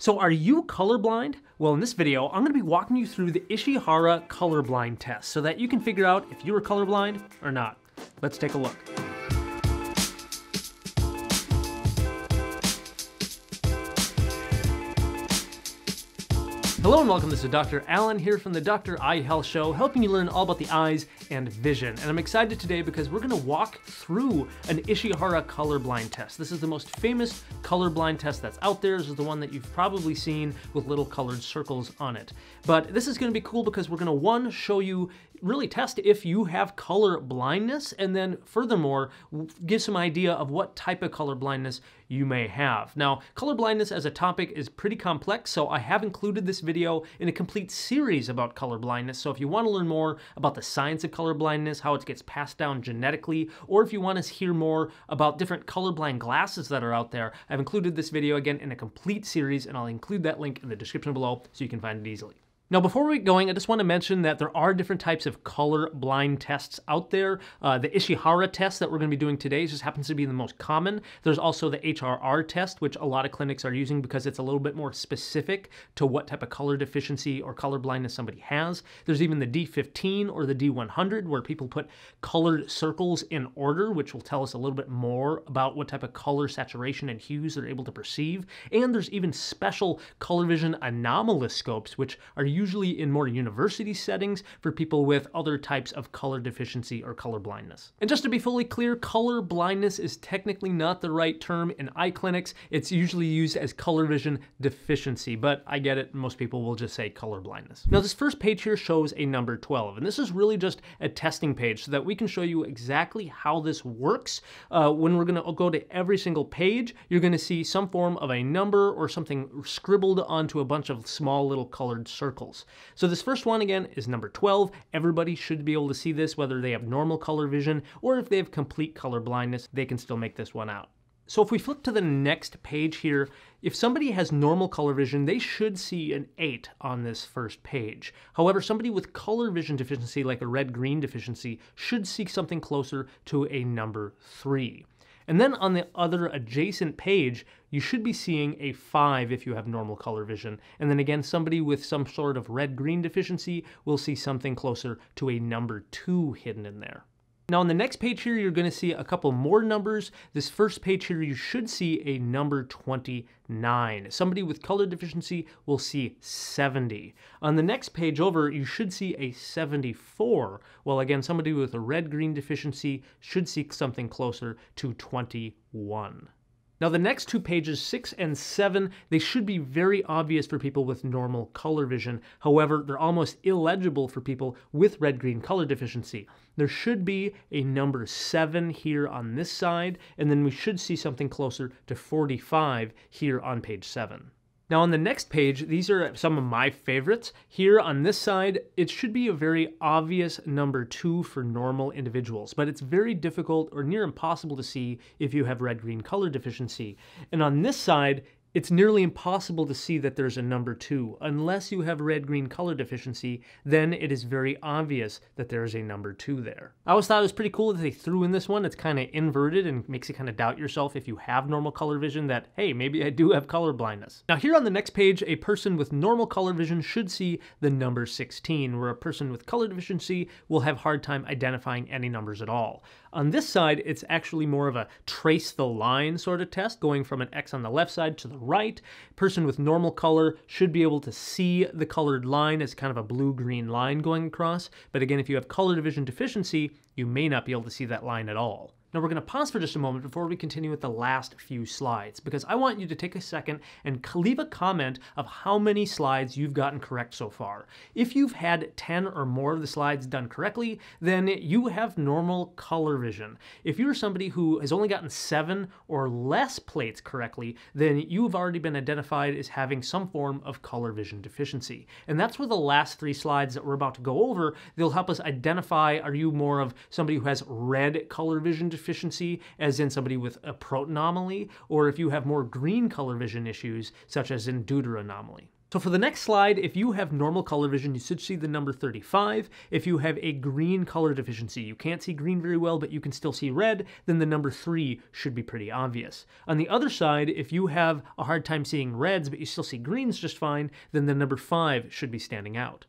So are you colorblind? Well, in this video, I'm gonna be walking you through the Ishihara colorblind test so that you can figure out if you are colorblind or not. Let's take a look. Hello and welcome. This is Dr. Allen here from the Dr. Eye Health Show, helping you learn all about the eyes and vision. And I'm excited today because we're gonna walk through an Ishihara colorblind test. This is the most famous colorblind test that's out there. This is the one that you've probably seen with little colored circles on it. But this is gonna be cool because we're gonna, one, show you really test if you have color blindness and then furthermore give some idea of what type of color blindness you may have. Now, color blindness as a topic is pretty complex, so I have included this video in a complete series about color blindness. So if you want to learn more about the science of color blindness, how it gets passed down genetically, or if you want to hear more about different colorblind glasses that are out there, I've included this video again in a complete series and I'll include that link in the description below so you can find it easily. Now, before we get going, I just want to mention that there are different types of color blind tests out there. Uh, the Ishihara test that we're going to be doing today just happens to be the most common. There's also the HRR test, which a lot of clinics are using because it's a little bit more specific to what type of color deficiency or color blindness somebody has. There's even the D15 or the D100, where people put colored circles in order, which will tell us a little bit more about what type of color saturation and hues they're able to perceive. And there's even special color vision anomaloscopes, which are usually in more university settings for people with other types of color deficiency or color blindness. And just to be fully clear, color blindness is technically not the right term in eye clinics. It's usually used as color vision deficiency, but I get it, most people will just say color blindness. Now this first page here shows a number 12, and this is really just a testing page so that we can show you exactly how this works. Uh, when we're gonna go to every single page, you're gonna see some form of a number or something scribbled onto a bunch of small little colored circles So this first one again is number 12. Everybody should be able to see this whether they have normal color vision or if they have complete color blindness, they can still make this one out. So if we flip to the next page here, if somebody has normal color vision, they should see an 8 on this first page. However, somebody with color vision deficiency, like a red-green deficiency, should see something closer to a number 3. And then on the other adjacent page, you should be seeing a 5 if you have normal color vision. And then again, somebody with some sort of red-green deficiency will see something closer to a number 2 hidden in there. Now on the next page here, you're going to see a couple more numbers. This first page here, you should see a number 29. Somebody with color deficiency will see 70. On the next page over, you should see a 74. Well, again, somebody with a red-green deficiency should see something closer to 21. Now the next two pages, 6 and 7, they should be very obvious for people with normal color vision. However, they're almost illegible for people with red-green color deficiency. There should be a number 7 here on this side, and then we should see something closer to 45 here on page 7. Now on the next page, these are some of my favorites. Here on this side, it should be a very obvious number two for normal individuals, but it's very difficult or near impossible to see if you have red-green color deficiency. And on this side, it's nearly impossible to see that there's a number 2. Unless you have red-green color deficiency, then it is very obvious that there's a number 2 there. I always thought it was pretty cool that they threw in this one. It's kind of inverted and makes you kind of doubt yourself if you have normal color vision that, hey, maybe I do have color blindness. Now here on the next page, a person with normal color vision should see the number 16, where a person with color deficiency will have hard time identifying any numbers at all. On this side, it's actually more of a trace the line sort of test, going from an X on the left side to the right. Person with normal color should be able to see the colored line as kind of a blue-green line going across. But again, if you have color division deficiency, you may not be able to see that line at all. Now we're going to pause for just a moment before we continue with the last few slides because I want you to take a second and leave a comment of how many slides you've gotten correct so far. If you've had 10 or more of the slides done correctly, then you have normal color vision. If you're somebody who has only gotten 7 or less plates correctly, then you've already been identified as having some form of color vision deficiency. And that's where the last three slides that we're about to go over, they'll help us identify are you more of somebody who has red color vision deficiency deficiency, as in somebody with a protanomaly, or if you have more green color vision issues, such as in deuteranomaly. So for the next slide, if you have normal color vision, you should see the number 35. If you have a green color deficiency, you can't see green very well, but you can still see red, then the number 3 should be pretty obvious. On the other side, if you have a hard time seeing reds, but you still see greens just fine, then the number 5 should be standing out.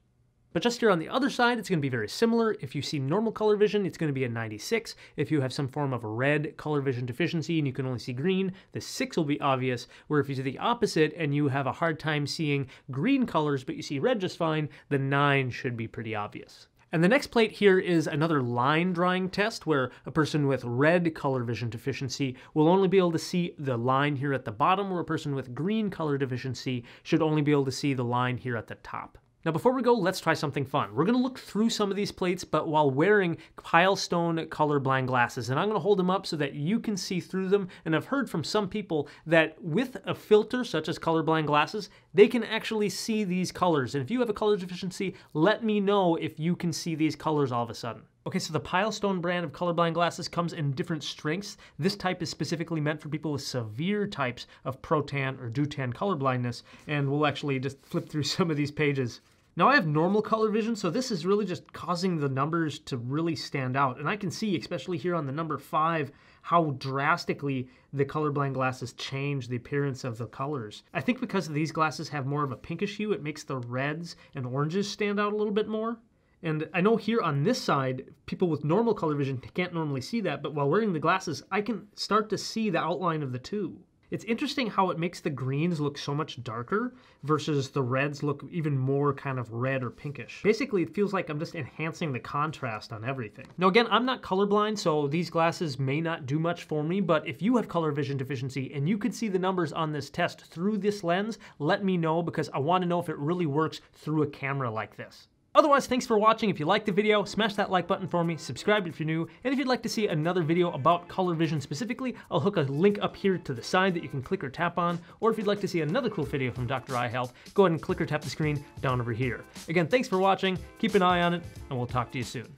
But just here on the other side, it's going to be very similar. If you see normal color vision, it's going to be a 96. If you have some form of red color vision deficiency and you can only see green, the 6 will be obvious. Where if you do the opposite and you have a hard time seeing green colors but you see red just fine, the 9 should be pretty obvious. And the next plate here is another line drawing test where a person with red color vision deficiency will only be able to see the line here at the bottom, where a person with green color deficiency should only be able to see the line here at the top. Now before we go, let's try something fun. We're gonna look through some of these plates, but while wearing Pilestone colorblind glasses, and I'm gonna hold them up so that you can see through them, and I've heard from some people that with a filter, such as colorblind glasses, they can actually see these colors. And if you have a color deficiency, let me know if you can see these colors all of a sudden. Okay, so the Pilestone brand of colorblind glasses comes in different strengths. This type is specifically meant for people with severe types of protan or deutan colorblindness, and we'll actually just flip through some of these pages. Now I have normal color vision, so this is really just causing the numbers to really stand out. And I can see, especially here on the number five, how drastically the colorblind glasses change the appearance of the colors. I think because these glasses have more of a pinkish hue, it makes the reds and oranges stand out a little bit more. And I know here on this side, people with normal color vision can't normally see that, but while wearing the glasses, I can start to see the outline of the two. It's interesting how it makes the greens look so much darker versus the reds look even more kind of red or pinkish. Basically, it feels like I'm just enhancing the contrast on everything. Now again, I'm not colorblind, so these glasses may not do much for me, but if you have color vision deficiency and you could see the numbers on this test through this lens, let me know because I want to know if it really works through a camera like this. Otherwise, thanks for watching. If you liked the video, smash that like button for me, subscribe if you're new, and if you'd like to see another video about color vision specifically, I'll hook a link up here to the side that you can click or tap on, or if you'd like to see another cool video from Dr. Eye Health, go ahead and click or tap the screen down over here. Again, thanks for watching, keep an eye on it, and we'll talk to you soon.